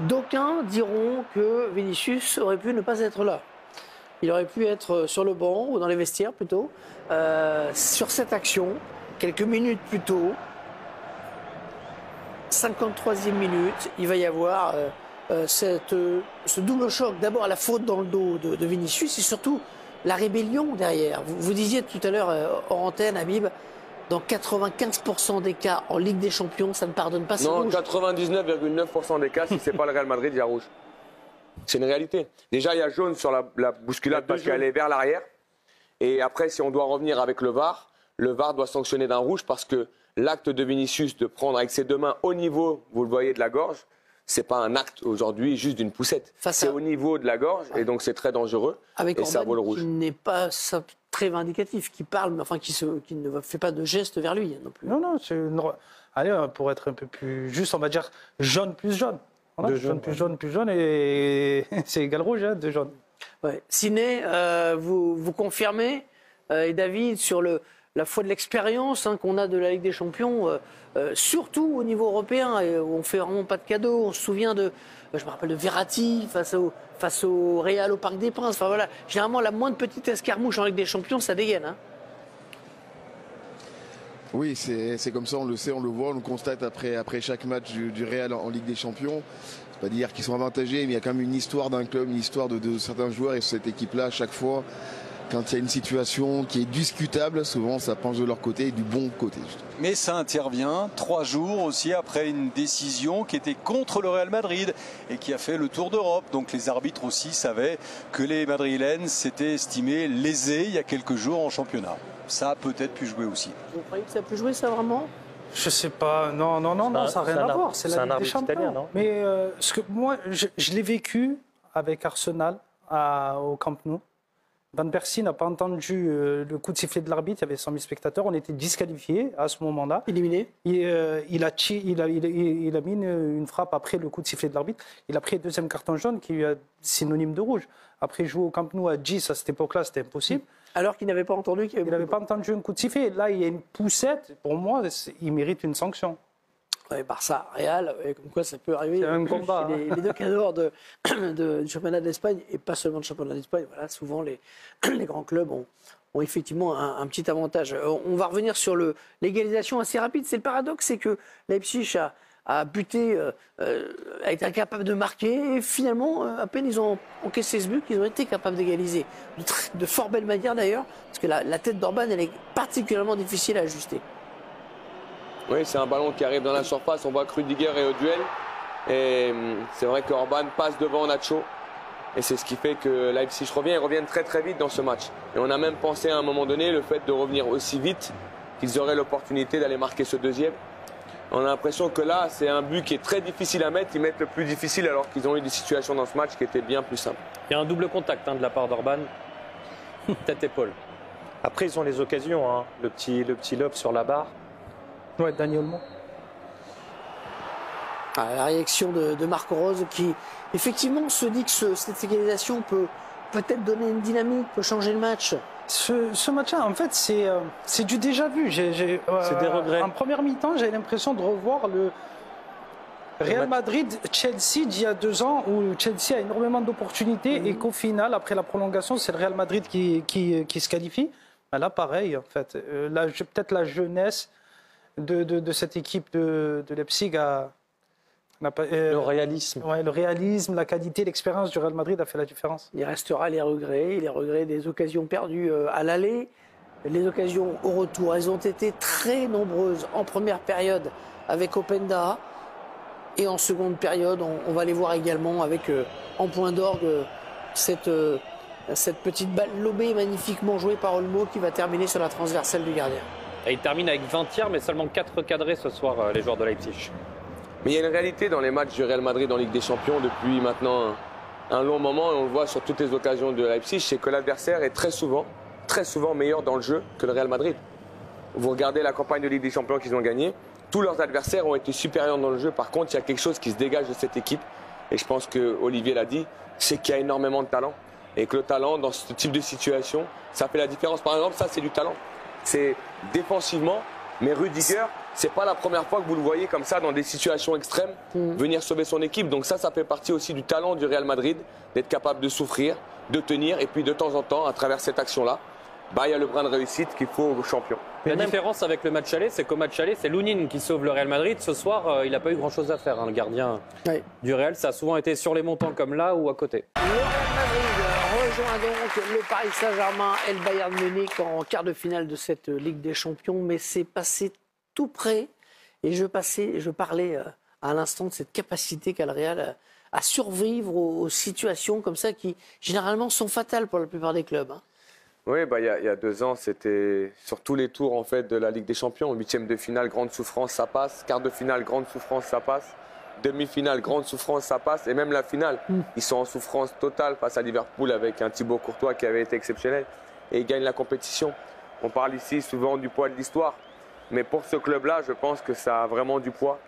D'aucuns diront que Vinicius aurait pu ne pas être là. Il aurait pu être sur le banc ou dans les vestiaires plutôt. Euh, sur cette action, quelques minutes plus tôt, 53e minute, il va y avoir euh, euh, ce double choc. D'abord la faute dans le dos de, Vinicius et surtout la rébellion derrière. Vous, disiez tout à l'heure hors Habib, dans 95% des cas en Ligue des Champions, ça ne pardonne pas. Non, 99,9% des cas, si c'est pas le Real Madrid, il y a rouge. C'est une réalité. Déjà, il y a jaune sur la, la bousculade parce qu'elle est vers l'arrière. Et après, si on doit revenir avec le VAR, le VAR doit sanctionner d'un rouge parce que l'acte de Vinicius de prendre avec ses deux mains au niveau, vous le voyez, de la gorge, c'est pas un acte aujourd'hui juste d'une poussette. C'est à... au niveau de la gorge et donc c'est très dangereux. Avec et Orban, ça vaut le rouge. Qui n'est pas ça, très vindicatif, qui parle, mais enfin qui, se, qui, ne fait pas de gestes vers lui non plus. Non, non, c'est une... allez pour être un peu plus juste, on va dire jaune plus jaune. Voilà, jaune, jaune plus ouais. jaune plus jaune et c'est égal rouge, hein, de jaune. Ouais. Ciné, euh, vous, vous confirmez, euh, et David, sur le, la foi de l'expérience hein, qu'on a de la Ligue des Champions, euh, euh, surtout au niveau européen, et où on fait vraiment pas de cadeaux. On se souvient de, je me rappelle de Verratti face au, face au Real au Parc des Princes. Enfin voilà, généralement la moindre petite escarmouche en Ligue des Champions, ça dégaine. Hein. Oui, c'est comme ça, on le sait, on le voit, on le constate après, après chaque match du, Real en, Ligue des Champions pas dire qu'ils sont avantagés, mais il y a quand même une histoire d'un club, une histoire de, de, certains joueurs et cette équipe-là, à chaque fois, quand il y a une situation qui est discutable, souvent ça penche de leur côté et du bon côté. Mais ça intervient trois jours aussi après une décision qui était contre le Real Madrid et qui a fait le tour d'Europe. Donc les arbitres aussi savaient que les Madrilènes s'étaient estimés lésés il y a quelques jours en championnat. Ça a peut-être pu jouer aussi. Vous croyez que ça a pu jouer ça vraiment? Je sais pas, non, non, non, non, ça n'a rien à voir. C'est la Ligue des Champions. Italien, non? Mais euh, ce que moi, je, je l'ai vécu avec Arsenal à, au Camp Nou. Van Persie n'a pas entendu euh, le coup de sifflet de l'arbitre, il y avait 100 000 spectateurs, on était disqualifiés à ce moment-là. Éliminé il, euh, il, a, il, a, il, il, a mis une, une, frappe après le coup de sifflet de l'arbitre. Il a pris le deuxième carton jaune qui est synonyme de rouge. Après, jouer au Camp Nou à 10 à cette époque-là, c'était impossible. Alors qu'il n'avait pas entendu qu'il n'avait pas entendu un coup de sifflet. Là, il y a une poussette. Pour moi, il mérite une sanction. Ouais, Barça, Real, ouais, comme quoi ça peut arriver. C'est un combat. Les, hein. les, deux cadors de, de, du championnat d'Espagne, et pas seulement du championnat d'Espagne, voilà, souvent les, les, grands clubs ont, ont effectivement un, un, petit avantage. On va revenir sur l'égalisation assez rapide. C'est le paradoxe, c'est que Leipzig a, a buté, euh, a été incapable de marquer, et finalement, euh, à peine ils ont encaissé ce but, ils ont été capables d'égaliser. De, de, fort belle manière d'ailleurs, parce que la, la tête d'Orban, elle est particulièrement difficile à ajuster. Oui, c'est un ballon qui arrive dans la surface. On voit que Rudiger est au duel. Et c'est vrai qu'Orban passe devant Nacho. Et c'est ce qui fait que Leipzig revient. Ils reviennent très très vite dans ce match. Et on a même pensé à un moment donné le fait de revenir aussi vite qu'ils auraient l'opportunité d'aller marquer ce deuxième. On a l'impression que là, c'est un but qui est très difficile à mettre. Ils mettent le plus difficile alors qu'ils ont eu des situations dans ce match qui étaient bien plus simples. Il y a un double contact hein, de la part d'Orban. Tête-épaule. Après, ils ont les occasions. Hein. Le, petit, le petit lob sur la barre. Ouais, Daniel Mo. Ah, la réaction de, de, Marco Rose qui, effectivement, se dit que ce, cette égalisation peut peut-être donner une dynamique, peut changer le match. Ce, ce match-là, en fait, c'est euh, du déjà vu. C'est euh, des regrets. En première mi-temps, j'ai l'impression de revoir le Real Madrid-Chelsea d'il y a deux ans, où Chelsea a énormément d'opportunités mmh. et qu'au final, après la prolongation, c'est le Real Madrid qui, qui, qui se qualifie. Là, pareil, en fait. Euh, Peut-être la jeunesse de, de, de, cette équipe de, de Leipzig a, euh, le réalisme. Ouais, le réalisme, la qualité, l'expérience du Real Madrid a fait la différence. Il restera les regrets, les regrets des occasions perdues euh, à l'aller, les occasions au retour. Elles ont été très nombreuses en première période avec Openda et en seconde période, on, on va les voir également avec euh, en point d'orgue cette, euh, cette petite balle lobée magnifiquement jouée par Olmo qui va terminer sur la transversale du gardien. Et il termine avec 20 tirs, mais seulement 4 cadrés ce soir, euh, les joueurs de Leipzig. Mais il y a une réalité dans les matchs du Real Madrid en Ligue des Champions depuis maintenant un, un long moment, et on le voit sur toutes les occasions de Leipzig, c'est que l'adversaire est très souvent, très souvent meilleur dans le jeu que le Real Madrid. Vous regardez la campagne de Ligue des Champions qu'ils ont gagnée, tous leurs adversaires ont été supérieurs dans le jeu. Par contre, il y a quelque chose qui se dégage de cette équipe, et je pense que Olivier l'a dit, c'est qu'il y a énormément de talent. Et que le talent, dans ce type de situation, ça fait la différence. Par exemple, ça, c'est du talent c'est défensivement, Mais Rudiger, c'est pas la première fois que vous le voyez comme ça dans des situations extrêmes venir sauver son équipe. Donc ça, ça fait partie aussi du talent du Real Madrid d'être capable de souffrir, de tenir et puis de temps en temps, à travers cette action-là, bah, il y a le brin de réussite qu'il faut aux champions. La différence avec le match aller, c'est qu'au match aller, c'est Lounine qui sauve le Real Madrid. Ce soir, euh, il n'a pas eu grand-chose à faire, hein, le gardien du Real. Ça a souvent été sur les montants comme là ou à côté. Le Real Madrid rejoint donc le Paris Saint-Germain et le Bayern Munich en quart de finale de cette Ligue des Champions, mais c'est passé tout près. Et je, passais, je parlais euh, à l'instant de cette capacité qu'a le Real à- à survivre aux, aux situations comme ça qui généralement sont fatales pour la plupart des clubs. hein. Oui, bah, il, y a, il y a deux ans, c'était sur tous les tours en fait, de la Ligue des Champions. Huitième de finale, grande souffrance, ça passe. Quart de finale, grande souffrance, ça passe. Demi-finale, grande souffrance, ça passe. Et même la finale, ils sont en souffrance totale face à Liverpool avec un Thibaut Courtois qui avait été exceptionnel. Et ils gagnent la compétition. On parle ici souvent du poids de l'histoire. Mais pour ce club-là, je pense que ça a vraiment du poids.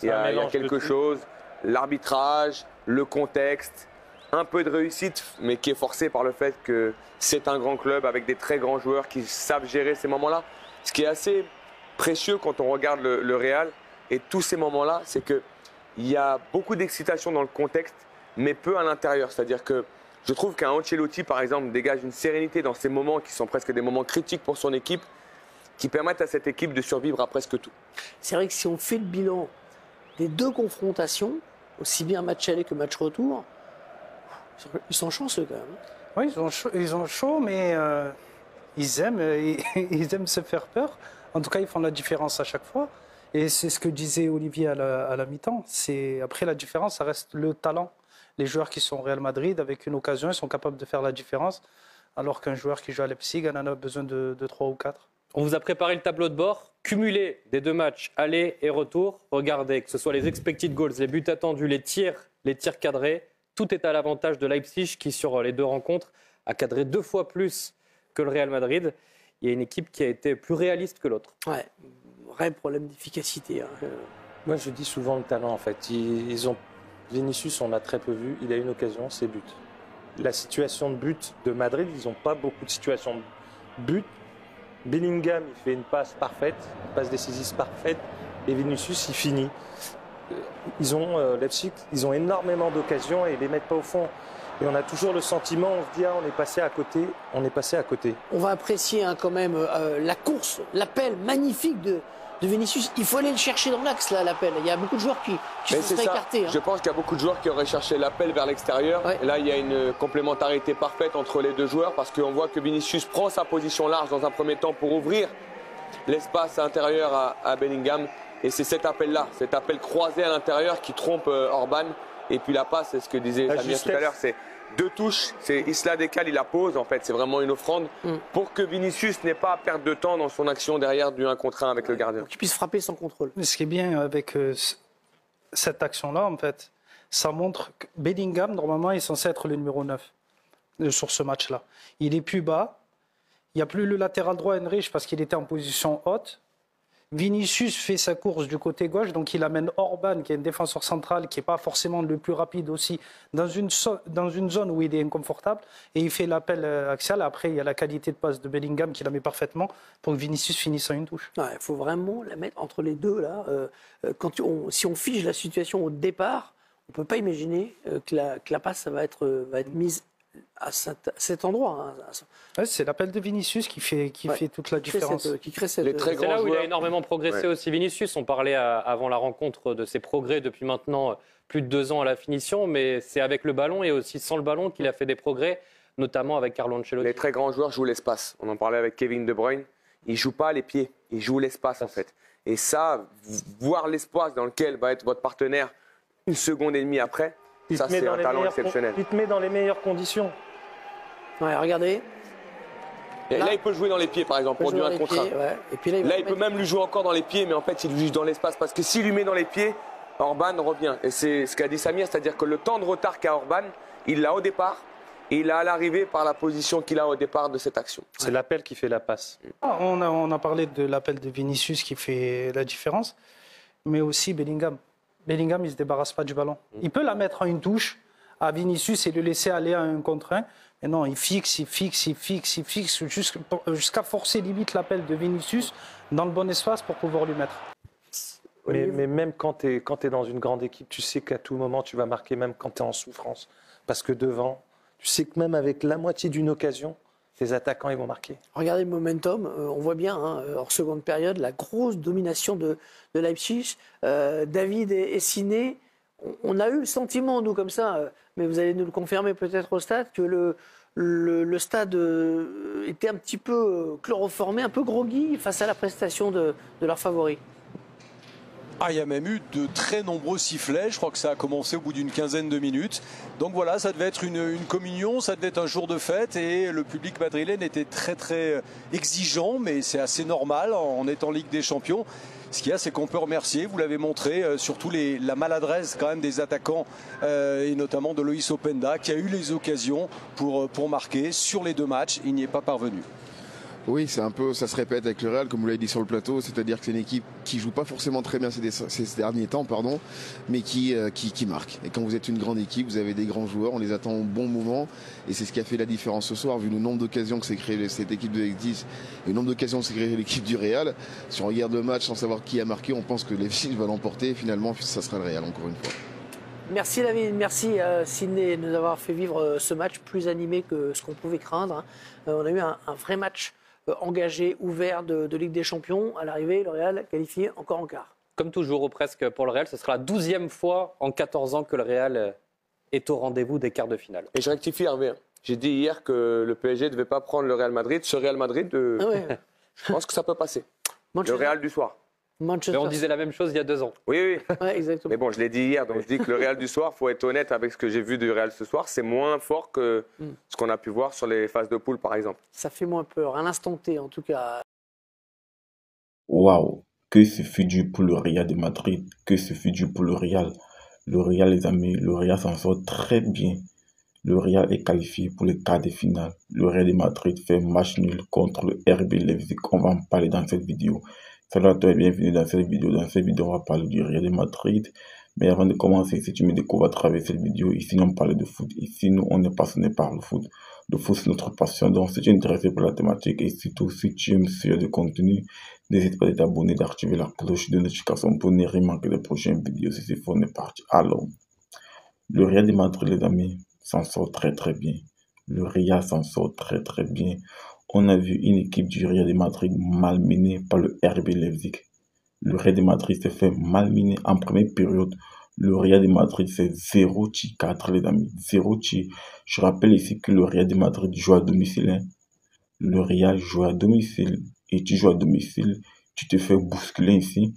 Il y a, il y a mélange de quelque chose, l'arbitrage, le contexte, un peu de réussite, mais qui est forcé par le fait que c'est un grand club avec des très grands joueurs qui savent gérer ces moments-là. Ce qui est assez précieux quand on regarde le, Real et tous ces moments-là, c'est que il y a beaucoup d'excitation dans le contexte, mais peu à l'intérieur. C'est-à-dire que je trouve qu'un Ancelotti, par exemple, dégage une sérénité dans ces moments qui sont presque des moments critiques pour son équipe, qui permettent à cette équipe de survivre à presque tout. C'est vrai que si on fait le bilan des deux confrontations, aussi bien match aller que match retour, ils sont- ils sont chanceux quand même. Oui, ils ont chaud, ils ont chaud mais euh, ils, aiment, euh, ils, ils aiment se faire peur. En tout cas, ils font la différence à chaque fois. Et c'est ce que disait Olivier à la, à la mi-temps. C'est après la différence, ça reste le talent. Les joueurs qui sont au Real Madrid, avec une occasion, ils sont capables de faire la différence. Alors qu'un joueur qui joue à Leipzig, il en a besoin de, de 3 ou 4. On vous a préparé le tableau de bord, cumulé des deux matchs aller et retour. Regardez, que ce soit les expected goals, les buts attendus, les tirs, les tirs cadrés, tout est à l'avantage de Leipzig qui, sur les deux rencontres, a cadré deux fois plus que le Real Madrid. Il y a une équipe qui a été plus réaliste que l'autre. Ouais, vrai problème d'efficacité. hein. Euh, Moi, je dis souvent le talent, en fait. Ils, ils ont... Vinicius, on l'a très peu vu. Il a une occasion, c'est but. La situation de but de Madrid, ils n'ont pas beaucoup de situations de but. Bellingham, il fait une passe parfaite, une passe décisive parfaite, et Vinicius, il finit. Euh, Ils ont, euh, Leipzig, ils ont énormément d'occasions et ils les mettent pas au fond. Et on a toujours le sentiment, on se dit, ah, on est passé à côté, on est passé à côté. On va apprécier hein, quand même euh, la course, l'appel magnifique de, de Vinicius. Il faut aller le chercher dans l'axe, là, l'appel. Il y a beaucoup de joueurs qui, qui se seraient écartés. hein. Je pense qu'il y a beaucoup de joueurs qui auraient cherché l'appel vers l'extérieur. Ouais. Là, il y a une complémentarité parfaite entre les deux joueurs parce qu'on voit que Vinicius prend sa position large dans un premier temps pour ouvrir l'espace intérieur à, à Bellingham. Et c'est cet appel-là, cet appel croisé à l'intérieur qui trompe euh, Orban. Et puis la passe, c'est ce que disait La Samir tout à l'heure, c'est deux touches. C'est Isla Decal, il la pose en fait. C'est vraiment une offrande Mm. pour que Vinicius n'ait pas à perdre de temps dans son action derrière du 1 contre 1 avec le gardien. Pour qu'ils puissent frapper sans contrôle. Ce qui est bien avec euh, cette action-là, en fait, ça montre que Bellingham, normalement, est censé être le numéro 9 euh, sur ce match-là. Il est plus bas. Il n'y a plus le latéral droit Henrich parce qu'il était en position haute. Vinicius fait sa course du côté gauche, donc il amène Orban, qui est un défenseur central, qui n'est pas forcément le plus rapide aussi, dans une, dans une zone où il est inconfortable, et il fait l'appel euh, axial. Après, il y a la qualité de passe de Bellingham qui la met parfaitement pour que Vinicius finisse en une touche. Il faut vraiment la mettre entre les deux. Là. Euh, euh, si on fige la situation au départ, on ne peut pas imaginer que, la, que la passe va, être, va être mise à cet, à cet endroit. hein, Ouais, c'est l'appel de Vinicius qui fait, qui Ouais. fait toute la différence. cette- qui crée cette- Les très C'est là où il a énormément progressé Ouais. aussi Vinicius. On parlait à- avant la rencontre de ses progrès depuis maintenant euh, plus de deux ans à la finition, mais c'est avec le ballon et aussi sans le ballon qu'il a fait des progrès, notamment avec Carlo Ancelotti. Les très grands joueurs jouent l'espace. On en parlait avec Kevin De Bruyne. Ils jouent pas les pieds, ils jouent l'espace en fait. Et ça, voir l'espace dans lequel va être votre partenaire une seconde et demie après, Il ça te met c'est dans un les talent exceptionnel. Il te met dans les meilleures conditions. Ouais, regardez. Et là, Là, il peut jouer dans les pieds par exemple pour du dans 1 les contre 1. pieds, ouais. Et puis là, il, va Là, il peut même lui jouer encore dans les pieds, mais en fait, il lui joue dans l'espace parce que s'il lui met dans les pieds, Orban revient. Et c'est ce qu'a dit Samir, c'est-à-dire que le temps de retard qu'a Orban, il l'a au départ et il l'a à l'arrivée par la position qu'il a au départ de cette action. C'est l'appel qui fait la passe. Ah, On a, on a parlé de l'appel de Vinicius qui fait la différence, mais aussi Bellingham. Bellingham, il ne se débarrasse pas du ballon. Il peut la mettre en une touche à Vinicius et le laisser aller à un contre un. Et non, il fixe, il fixe, il fixe, il fixe, jusqu'à forcer limite l'appel de Vinicius dans le bon espace pour pouvoir lui mettre. Mais, même quand tu es, es, dans une grande équipe, tu sais qu'à tout moment, tu vas marquer, même quand tu es en souffrance. Parce que devant, tu sais que même avec la moitié d'une occasion, tes attaquants ils vont marquer. Regardez le momentum, euh, on voit bien, hein, hors seconde période, la grosse domination de, Leipzig. Euh, David et, Siné, on, a eu le sentiment, nous, comme ça, euh, mais vous allez nous le confirmer peut-être au stade, que le, le, stade était un petit peu chloroformé, un peu groggy face à la prestation de, de leurs favoris. Ah, il y a même eu de très nombreux sifflets. Je crois que ça a commencé au bout d'une quinzaine de minutes. Donc voilà, ça devait être une, communion, ça devait être un jour de fête et le public madrilène était très très exigeant, mais c'est assez normal en étant Ligue des Champions. Ce qu'il y a, c'est qu'on peut remercier, vous l'avez montré, euh, surtout la maladresse quand même des attaquants euh, et notamment de Loïs Openda qui a eu les occasions pour, pour marquer sur les deux matchs. Il n'y est pas parvenu. Oui, c'est un peu, ça se répète avec le Real, comme vous l'avez dit sur le plateau, c'est-à-dire que c'est une équipe qui joue pas forcément très bien ces, derniers temps, pardon, mais qui, euh, qui, qui, marque. Et quand vous êtes une grande équipe, vous avez des grands joueurs, on les attend au bon moment, et c'est ce qui a fait la différence ce soir, vu le nombre d'occasions que s'est créé cette équipe de X10 et le nombre d'occasions que s'est créé l'équipe du Real. Si on regarde le match sans savoir qui a marqué, on pense que Leipzig va l'emporter. Finalement, ça sera le Real encore une fois. Merci David, merci euh, Sidney de nous avoir fait vivre euh, ce match plus animé que ce qu'on pouvait craindre. Hein. on a eu un vrai match euh, engagé, ouvert de, Ligue des Champions. À l'arrivée, le Real qualifié encore en quart. Comme toujours, ou presque pour le Real, ce sera la douzième fois en 14 ans que le Real euh, est au rendez-vous des quarts de finale. Et je rectifie Hervé. Hein. J'ai dit hier que le PSG ne devait pas prendre le Real Madrid. Ce Real Madrid, euh, ah je pense que ça peut passer. Le Real du soir on disait la même chose il y a deux ans. Oui, oui. exactement. Mais bon, je l'ai dit hier, donc je dis que le Real du soir, faut être honnête avec ce que j'ai vu du Real ce soir, c'est moins fort que hmm. ce qu'on a pu voir sur les phases de poule, par exemple. Ça fait moins peur, à l'instant T en tout cas. Waouh, que ce fut dur pour le Real de Madrid, que ce fut dur pour le Real? Le Real, les amis, le Real s'en sort très bien. Le Real est qualifié pour les quarts de finale. Le Real de Madrid fait match nul contre le RB Leipzig. On va en parler dans cette vidéo. Salut à toi et bienvenue dans cette vidéo. Dans cette vidéo, on va parler du Real Madrid. Mais avant de commencer, si tu me découvres à travers cette vidéo, ici on parle de foot. Ici nous on est passionné par le foot. Le foot c'est notre passion. Donc si tu es intéressé par la thématique et surtout si tu aimes ce de contenu, n'hésite pas à t'abonner, d'activer la cloche de notification pour ne rien manquer des prochaines vidéos. Si c'est fort, on est parti. Alors, le Real de Madrid, les amis, s'en sort très très bien. Le Real s'en sort très très bien on a vu une équipe du Real de Madrid malmenée par le RB Leipzig. Le Real de Madrid s'est fait malmener en première période. Le Real de Madrid c'est 0 4 les amis, 0 Je rappelle ici que le Real de Madrid joue à domicile. Hein. Le Real joue à domicile et tu joues à domicile, tu te fais bousculer ici.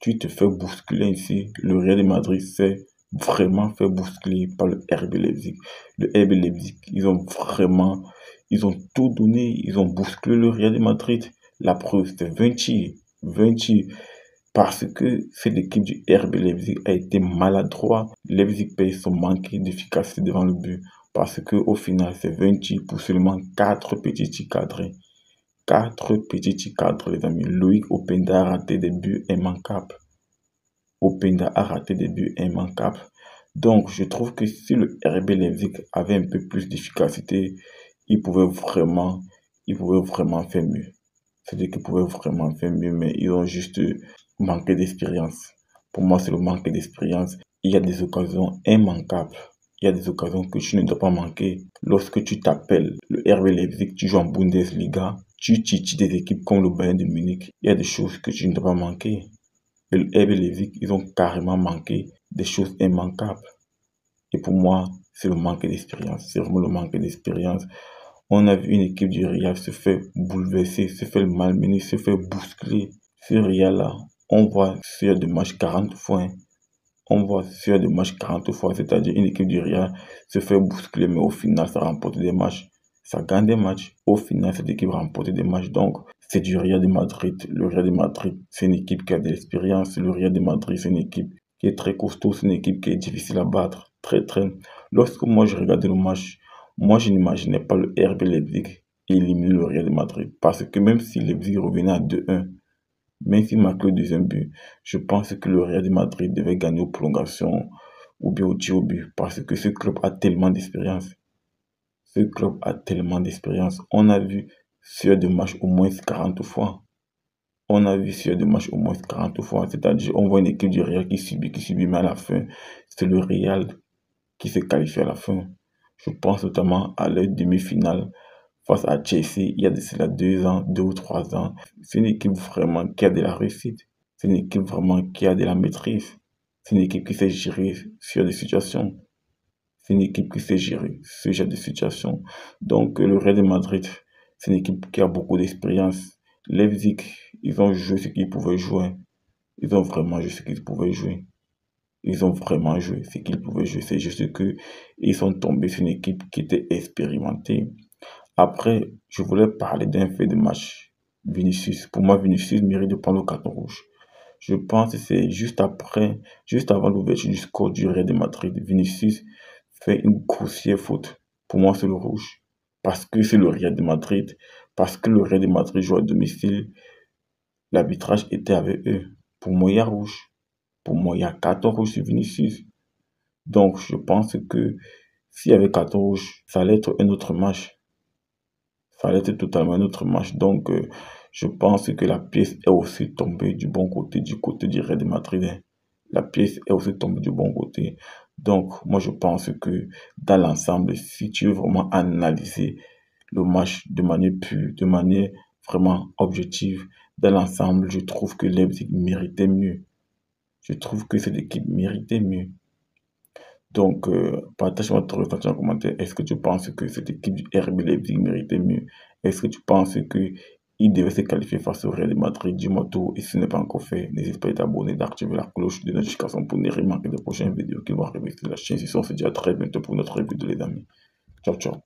Tu te fais bousculer ici. Le Real de Madrid s'est vraiment fait bousculer par le RB Leipzig. Le RB Leipzig, ils ont vraiment ils ont tout donné, ils ont bousculé le Real Madrid. La preuve, c'était 20 tirs. 20 tirs. Parce que cette équipe du RB Leipzig a été maladroit. Leipzig paye son manque d'efficacité devant le but. Parce que au final, c'est 20 tirs pour seulement 4 petits tirs cadrés. 4 petits tirs cadrés, les amis. Loïc Openda a raté des buts immanquables. Openda a raté des buts immanquables. Donc, je trouve que si le RB Leipzig avait un peu plus d'efficacité, ils pouvaient vraiment, vraiment faire mieux. C'est-à-dire qu'ils pouvaient vraiment faire mieux, mais ils ont juste manqué d'expérience. Pour moi, c'est le manque d'expérience. Il y a des occasions immanquables. Il y a des occasions que tu ne dois pas manquer. Lorsque tu t'appelles le RB Leipzig, tu joues en Bundesliga, tu titis des équipes comme le Bayern de Munich. Il y a des choses que tu ne dois pas manquer. Et le RB Leipzig, ils ont carrément manqué des choses immanquables. Et pour moi, c'est le manque d'expérience. C'est vraiment le manque d'expérience. On a vu une équipe du Real se fait bouleverser, se fait malmener, se fait bousculer. Ce Real-là, on voit sur de matchs 40 fois. Hein. On voit sur de matchs 40 fois, c'est-à-dire une équipe du Real se fait bousculer, mais au final, ça remporte des matchs. Ça gagne des matchs. Au final, cette équipe remporte des matchs. Donc, c'est du Real de Madrid. Le Real de Madrid, c'est une équipe qui a de l'expérience. Le Real de Madrid, c'est une équipe qui est très costaud. C'est une équipe qui est difficile à battre. Très, très. Lorsque moi, je regardais le match, moi, je n'imaginais pas le RB Leipzig éliminer le Real de Madrid. Parce que même si Leipzig revenait à 2-1, même s'il marquait le deuxième but, je pense que le Real de Madrid devait gagner aux prolongations ou bien au tir au but parce que ce club a tellement d'expérience. Ce club a tellement d'expérience. On a vu sur deux matchs au moins 40 fois. On a vu sur deux matchs au moins 40 fois. C'est-à-dire, on voit une équipe du Real qui subit, qui subit, mais à la fin, c'est le Real qui se qualifie à la fin. Je pense notamment à la demi-finale face à Chelsea il y a deux ans, deux ou trois ans. C'est une équipe vraiment qui a de la réussite. C'est une équipe vraiment qui a de la maîtrise. C'est une équipe qui sait gérer sur des situations. C'est une équipe qui sait gérer ce genre de. Donc, le Real Madrid, c'est une équipe qui a beaucoup d'expérience. Leipzig, ils ont joué ce qu'ils pouvaient jouer. Ils ont vraiment joué ce qu'ils pouvaient jouer. Ils ont vraiment joué ce qu'ils pouvaient jouer. C'est juste que ils sont tombés sur une équipe qui était expérimentée. Après, je voulais parler d'un fait de match. Vinicius. Pour moi, Vinicius mérite de prendre le carton rouge. Je pense que c'est juste après, juste avant l'ouverture du score du Real de Madrid. Vinicius fait une grossière faute. Pour moi, c'est le rouge. Parce que c'est le Real de Madrid. Parce que le Real de Madrid joue à domicile. L'arbitrage était avec eux. Pour moi, il y a rouge. Pour moi, il y a carton rouge sur Vinicius. Donc, je pense que s'il y avait carton rouge, ça allait être un autre match. Ça allait être totalement un autre match. Donc, euh, je pense que la pièce est aussi tombée du bon côté, du côté du Real de Madrid. La pièce est aussi tombée du bon côté. Donc, moi, je pense que dans l'ensemble, si tu veux vraiment analyser le match de manière pure, de manière vraiment objective, dans l'ensemble, je trouve que Leipzig méritait mieux. Je trouve que cette équipe méritait mieux. Donc, euh, partage-moi ton ressenti en commentaire. Est-ce que tu penses que cette équipe du RB Leipzig méritait mieux? Est-ce que tu penses qu'il devait se qualifier face au Real de Madrid Dis-moi tout. Et si ce n'est pas encore fait, n'hésite pas à t'abonner, d'activer la cloche de notification pour ne rien manquer des prochaines vidéos qui vont arriver sur la chaîne. Si on se dit à très bientôt pour notre vidéo, les amis. Ciao, ciao.